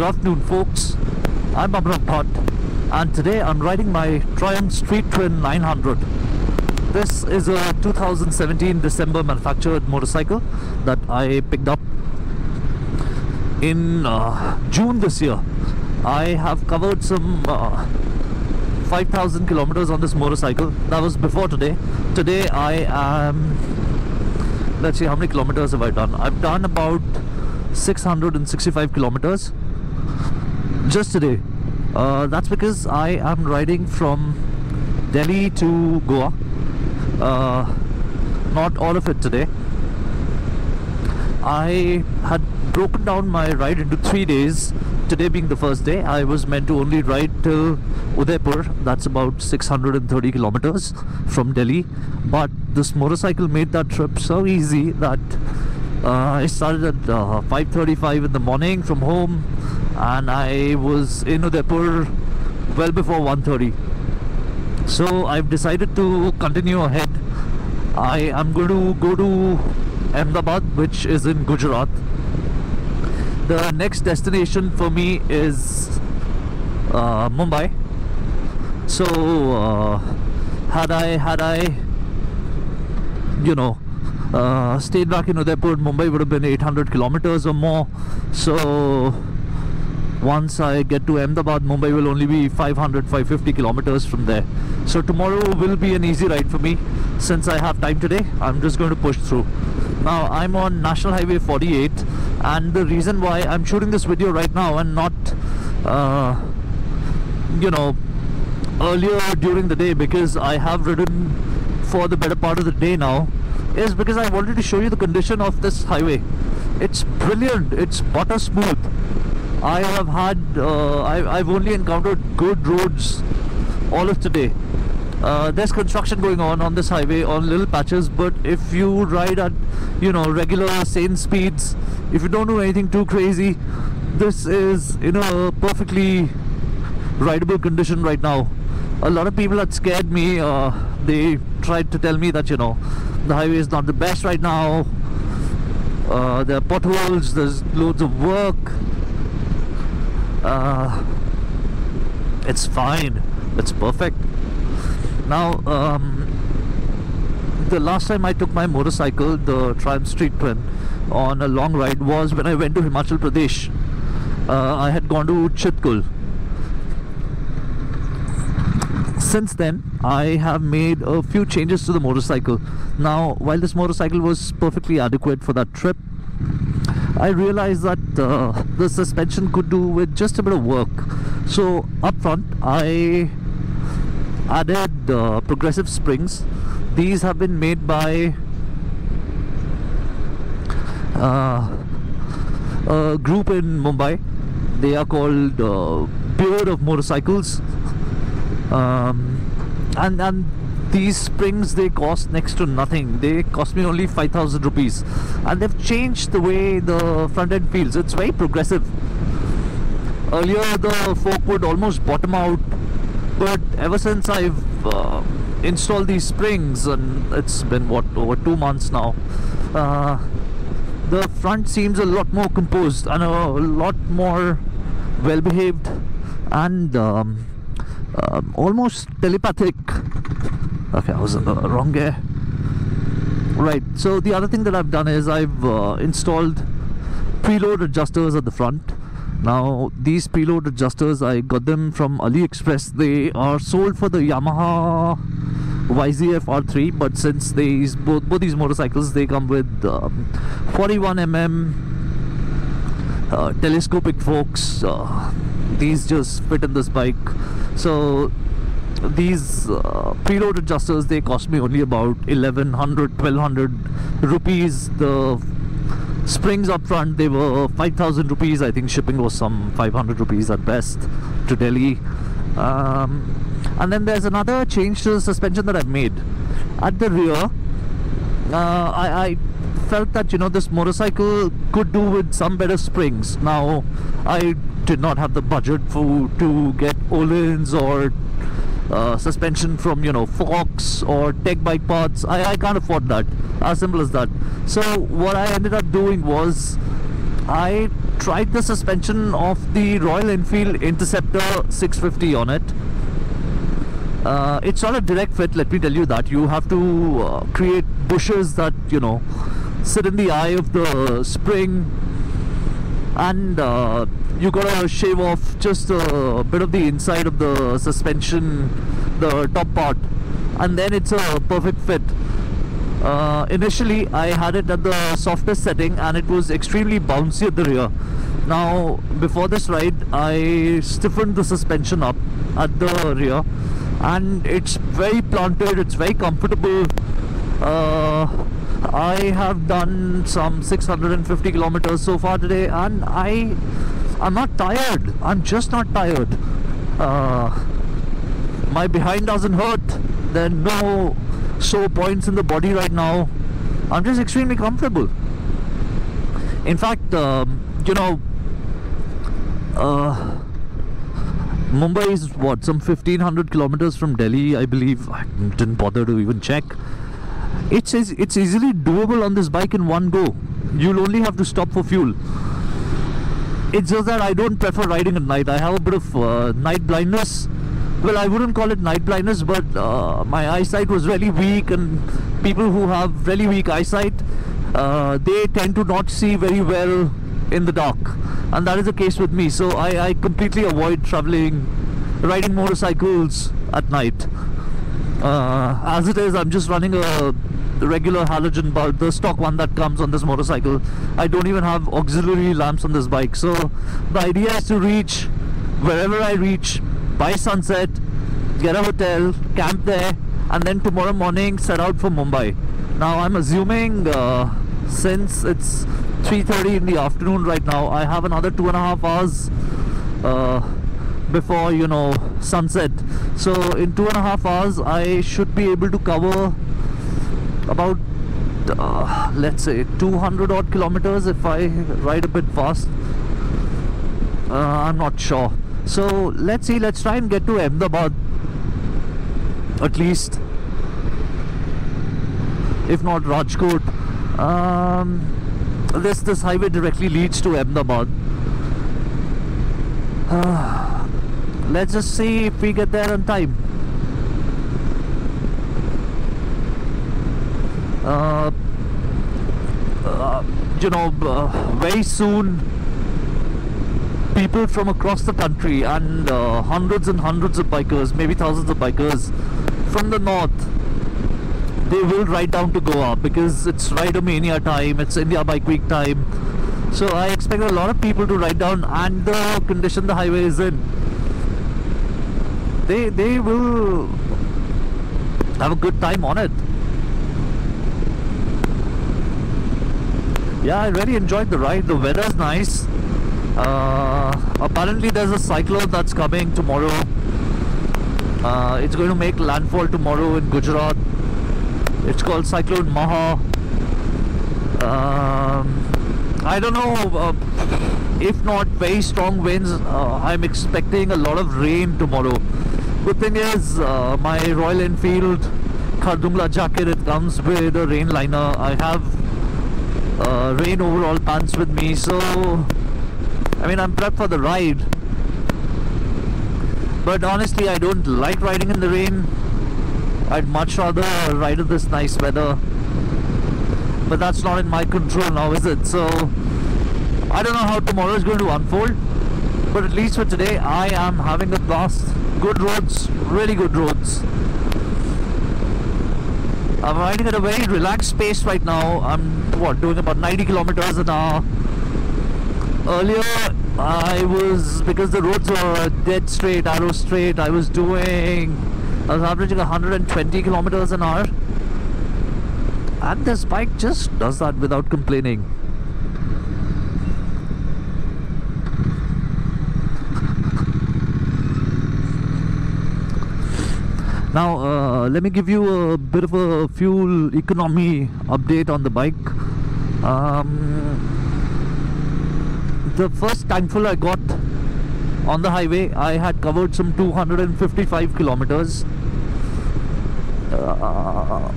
Good afternoon, folks. I'm Abhinav Bhatt, and today I'm riding my Triumph Street Twin 900. This is a 2017 December manufactured motorcycle that I picked up in uh, June this year. I have covered some uh, 5,000 kilometers on this motorcycle. That was before today. Today I am. Let's see how many kilometers have I done. I've done about 665 kilometers just today. Uh, that's because I am riding from Delhi to Goa. Uh, not all of it today. I had broken down my ride into three days. Today being the first day, I was meant to only ride till Udaipur. That's about 630 kilometers from Delhi. But this motorcycle made that trip so easy that uh, I started at uh, 5:35 in the morning from home, and I was in Udaipur well before 1:30. So I've decided to continue ahead. I am going to go to Ahmedabad, which is in Gujarat. The next destination for me is uh, Mumbai. So uh, had I had I you know uh, stayed back in Udaipur, Mumbai would have been 800 kilometers or more. So once I get to Ahmedabad, Mumbai will only be 500 550 kilometers from there. So tomorrow will be an easy ride for me since I have time today. I'm just going to push through. Now I'm on National Highway 48, and the reason why I'm shooting this video right now and not, uh, you know, earlier during the day because I have ridden for the better part of the day now is because I wanted to show you the condition of this highway. It's brilliant. It's butter smooth. I have had, uh, I, I've only encountered good roads all of today. Uh, there's construction going on on this highway on little patches, but if you ride at, you know, regular sane speeds, if you don't do anything too crazy, this is in a perfectly rideable condition right now. A lot of people had scared me. Uh, they tried to tell me that you know the highway is not the best right now. Uh, there are potholes. There's loads of work. Uh, it's fine. It's perfect. Now, um, the last time I took my motorcycle, the Triumph Street Twin, on a long ride was when I went to Himachal Pradesh. Uh, I had gone to Chitkul. Since then, I have made a few changes to the motorcycle. Now, while this motorcycle was perfectly adequate for that trip, I realized that uh, the suspension could do with just a bit of work. So, up front, I added uh, progressive springs. These have been made by uh, a group in Mumbai. They are called uh, Beard of Motorcycles. Um, and and these springs they cost next to nothing. They cost me only 5000 rupees. And they've changed the way the front end feels. It's very progressive. Earlier the fork would almost bottom out. But ever since i've uh, installed these springs and it's been what over two months now uh, the front seems a lot more composed and a lot more well behaved and um, um, almost telepathic okay I was in the wrong gear right so the other thing that I've done is I've uh, installed preload adjusters at the front. Now these preload adjusters I got them from AliExpress. They are sold for the Yamaha YZF R3 but since these both, both these motorcycles they come with um, 41mm uh, telescopic forks uh, these just fit in this bike so these uh, preload adjusters they cost me only about 1100 1200 rupees. The springs up front they were 5000 rupees. I think shipping was some 500 rupees at best to delhi. Um, and then there's another change to the suspension that i've made. At the rear uh, I, I felt that you know this motorcycle could do with some better springs. Now i did not have the budget for to get Öhlins or uh, suspension from you know Fox or Tech Bike Parts. I, I can't afford that. As simple as that. So what I ended up doing was I tried the suspension of the Royal Enfield Interceptor 650 on it. Uh, it's not a direct fit, let me tell you that. You have to uh, create bushes that, you know, sit in the eye of the spring and uh, you gotta shave off just a bit of the inside of the suspension, the top part, and then it's a perfect fit. Uh, initially, I had it at the softest setting and it was extremely bouncy at the rear. Now, before this ride, I stiffened the suspension up at the rear and it's very planted, it's very comfortable. Uh, I have done some 650 kilometers so far today and I I'm not tired. I'm just not tired. Uh, my behind doesn't hurt. There are no sore points in the body right now. I'm just extremely comfortable. In fact, um, you know, uh, Mumbai is what some 1500 kilometers from Delhi, I believe. I didn't bother to even check. It's it's easily doable on this bike in one go. You'll only have to stop for fuel. It's just that I don't prefer riding at night. I have a bit of uh, night blindness. Well I wouldn't call it night blindness but uh, my eyesight was really weak and people who have really weak eyesight uh, they tend to not see very well in the dark. And that is the case with me. So I, I completely avoid traveling riding motorcycles at night. Uh, as it is I'm just running a regular halogen bulb the stock one that comes on this motorcycle I don't even have auxiliary lamps on this bike so the idea is to reach wherever I reach by sunset, get a hotel, camp there, and then tomorrow morning set out for Mumbai. Now I'm assuming uh, since it's 3.30 in the afternoon right now, I have another two and a half hours uh, before, you know, sunset. So in two and a half hours, I should be able to cover about, uh, let's say, 200 odd kilometers if I ride a bit fast. Uh, I'm not sure. So let's see, let's try and get to Ahmedabad at least. If not Rajkot. Um, this this highway directly leads to Ahmedabad. Uh, let's just see if we get there on time. Uh, uh, you know, uh, very soon people from across the country and uh, hundreds and hundreds of bikers, maybe thousands of bikers from the north. They will ride down to Goa because it's Ridermania time, it's India Bike Week time. So I expect a lot of people to ride down and the condition the highway is in. They, they will have a good time on it. Yeah, I really enjoyed the ride. The weather's nice. Uh, apparently there's a cyclone that's coming tomorrow. Uh, it's going to make landfall tomorrow in Gujarat. It's called Cyclone Maha. Um, I don't know, uh, if not very strong winds, uh, I'm expecting a lot of rain tomorrow. Good thing is, uh, my Royal Enfield Khardungla jacket, it comes with a rain liner. I have uh, rain overall pants with me, so I mean, I'm prepped for the ride. But honestly, I don't like riding in the rain. I'd much rather ride in this nice weather. But that's not in my control now, is it? So, I don't know how tomorrow is going to unfold. But at least for today, I am having a blast. Good roads, really good roads. I'm riding at a very relaxed pace right now. I'm, what, doing about 90 kilometers an hour. Earlier I was because the roads were dead straight arrow straight I was doing I was averaging 120 kilometers an hour. And this bike just does that without complaining now uh, let me give you a bit of a fuel economy update on the bike. Um, the first tankful I got on the highway I had covered some 255 kilometers. Uh,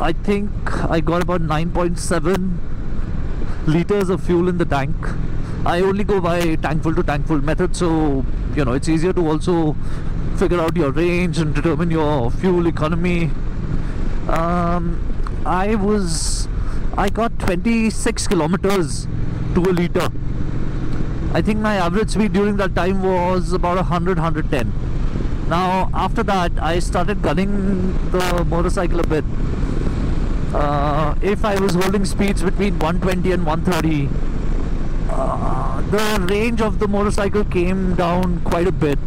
I think I got about 9.7 liters of fuel in the tank. I only go by tankful to tankful method, so you know it's easier to also figure out your range and determine your fuel economy. Um, I was I got 26 kilometers to a liter. I think my average speed during that time was about 100 110. Now after that I started gunning the motorcycle a bit. Uh, if I was holding speeds between 120 and 130 uh, the range of the motorcycle came down quite a bit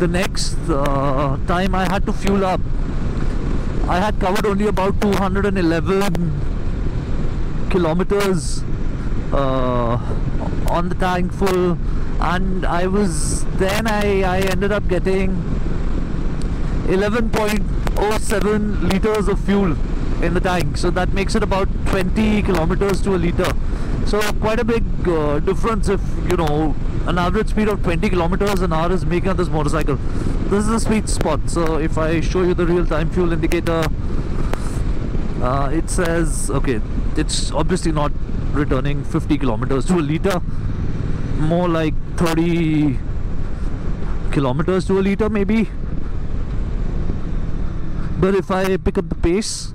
the next uh, time I had to fuel up. I had covered only about 211 kilometers uh, on the tank full. And I was then I, I ended up getting 11.07 liters of fuel in the tank. So that makes it about 20 kilometers to a liter. So quite a big uh, difference if you know an average speed of 20 kilometers an hour is making on this motorcycle. This is the sweet spot. So if I show you the real-time fuel indicator uh, it says okay it's obviously not returning 50 kilometers to a liter. More like 30 kilometers to a liter maybe. But if I pick up the pace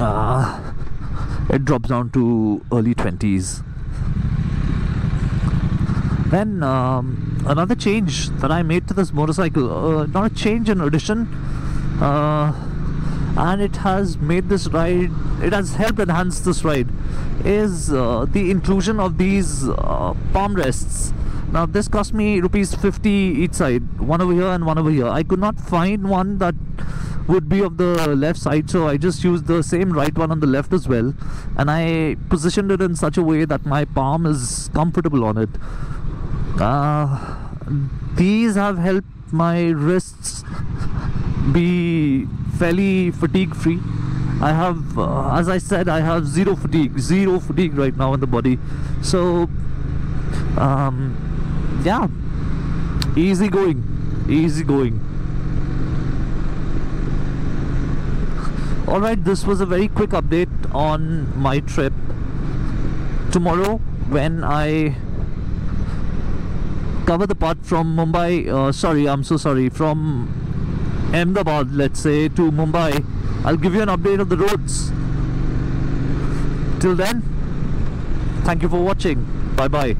uh, it drops down to early 20s then um, another change that I made to this motorcycle uh, not a change in addition uh, and it has made this ride it has helped enhance this ride is uh, the inclusion of these uh, palm rests. Now this cost me rupees 50 each side one over here and one over here. I could not find one that would be of the left side. So I just used the same right one on the left as well. And I positioned it in such a way that my palm is comfortable on it. Uh, these have helped my wrists be fairly fatigue free I have uh, as I said I have zero fatigue zero fatigue right now in the body. So um, yeah. Easy going easy going alright this was a very quick update on my trip. Tomorrow when I cover the part from Mumbai uh, sorry I'm so sorry from Ahmedabad let's say to Mumbai I'll give you an update of the roads. Till then thank you for watching. Bye bye